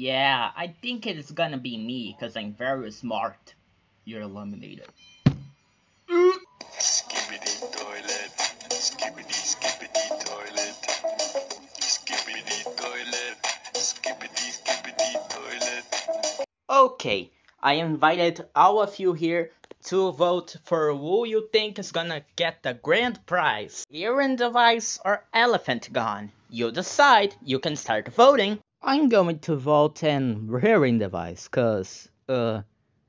Yeah, I think it's gonna be me because I'm very smart. You're eliminated. Skibidi toilet. Skibidi skibidi toilet. Skibidi toilet. Skibidi skibidi toilet. Okay, I invited all of you here to vote for who you think is gonna get the grand prize. Hearing device or elephant gun. You decide, you can start voting. I'm going to vote in hearing device, cause, uh,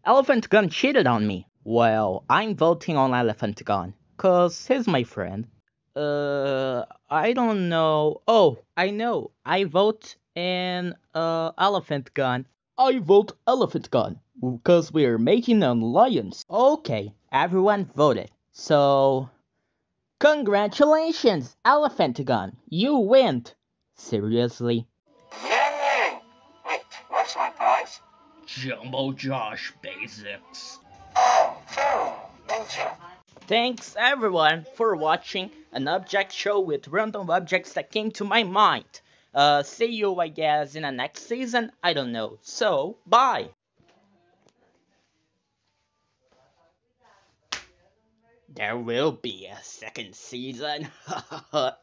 elephant gun cheated on me. Well, I'm voting on elephant gun, cause he's my friend. Uh, I don't know. Oh, I know. I vote in, uh, elephant gun. I vote elephant gun because we're making an alliance. Okay, everyone voted. So, congratulations, elephant gun. You win. Seriously? Yay! What's my prize? Jumbo Josh Basics. Oh, cool. Thank you. Thanks everyone for watching an object show with random objects that came to my mind. Uh, see you, I guess, in the next season. I don't know. So, bye. There will be a second season.